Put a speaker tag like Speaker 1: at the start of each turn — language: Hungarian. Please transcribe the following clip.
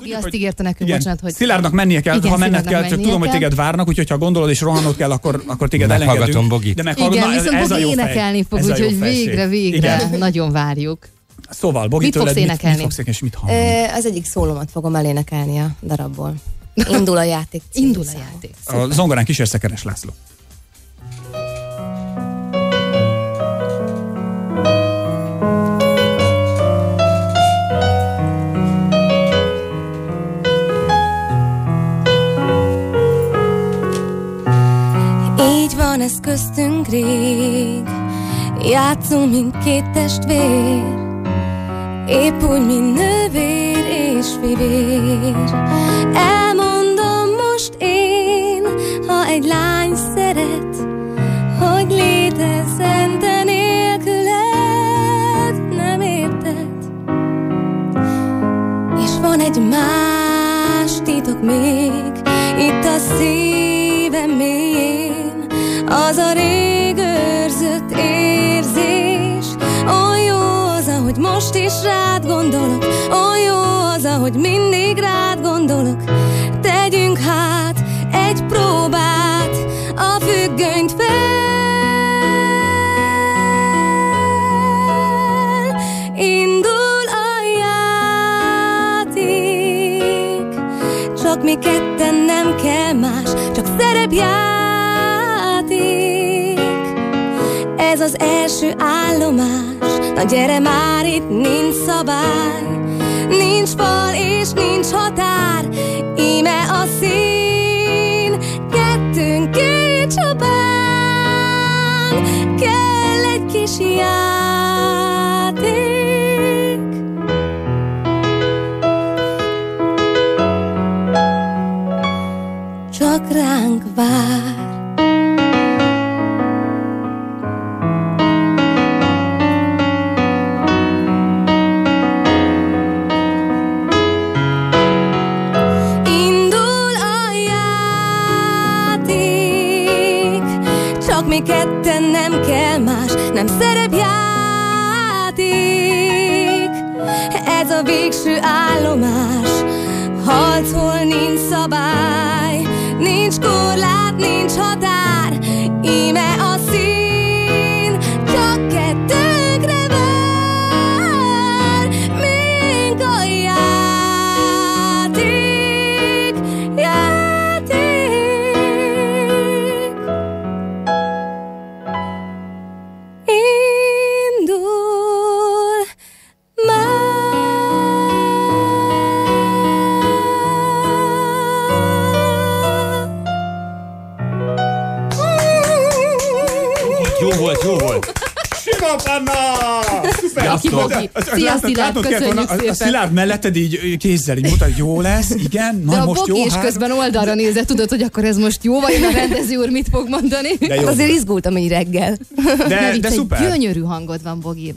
Speaker 1: Bogi azt ígérte nekünk,
Speaker 2: Igen,
Speaker 1: bocsánat, hogy...
Speaker 2: Szilárdnak mennie kell,
Speaker 1: Igen,
Speaker 2: ha menned kell, csak tudom, hogy téged várnak, úgyhogy ha gondolod és rohannod kell, akkor, akkor téged
Speaker 3: Meghallgatom
Speaker 2: elengedünk.
Speaker 3: Bogit.
Speaker 2: De meghallgatom,
Speaker 1: Igen,
Speaker 2: ez,
Speaker 1: viszont
Speaker 2: ez a
Speaker 1: Bogi énekelni fog,
Speaker 2: Ez
Speaker 1: úgyhogy végre, végre,
Speaker 2: Igen.
Speaker 1: nagyon várjuk.
Speaker 2: Szóval, Bogi,
Speaker 1: Mit fogsz
Speaker 2: tőled mit,
Speaker 1: énekelni?
Speaker 2: mit fogsz énekelni, és mit hallani?
Speaker 4: Az egyik szólomat fogom elénekelni a darabból. Indul a játék.
Speaker 1: Indul a játék.
Speaker 2: A zongorán kísérszekeres László.
Speaker 4: Van ez köztünk rég, játszunk, mint két testvér, épp úgy, mint nővér és fivér. Elmondom most én, ha egy lány szeret, hogy létezzen te nélküled, nem érted? És van egy más titok még Itt a szívem mélyén Az a rég őrzött érzés. Olyan jó az, ahogy most is rád gondolok. Olyan jó az, ahogy mindig rád gondolok. Tegyünk hát egy próbát A függönyt fel. Indul a játék. Csak mi ketten nem kell más Csak szerepjáték Ez az első állomás. Na gyere már itt nincs szabály. Nincs fal és nincs határ. Íme a szín. Kettőnk két csapán. Kell egy kis játék. Csak ránk vár Csak mi ketten nem kell más Nem szerepjáték Ez a végső állomás
Speaker 2: Sima panna! Szuper!
Speaker 1: Aki Bogi.
Speaker 2: Az- az-
Speaker 1: Szia, Szilárd, köszönjük
Speaker 2: a-. Szilárd melletted így kézzel így mutat, hogy jó lesz, igen,
Speaker 1: De
Speaker 2: na
Speaker 1: a
Speaker 2: most jó,
Speaker 1: is
Speaker 2: hát-
Speaker 1: közben oldalra nézett, tudod, hogy akkor ez most jó, vagy a rendező úr mit fog mondani?
Speaker 2: De jó.
Speaker 4: Hát azért izgultam így reggel.
Speaker 2: De, de
Speaker 1: egy
Speaker 2: szuper.
Speaker 1: gyönyörű hangod van, Bogi.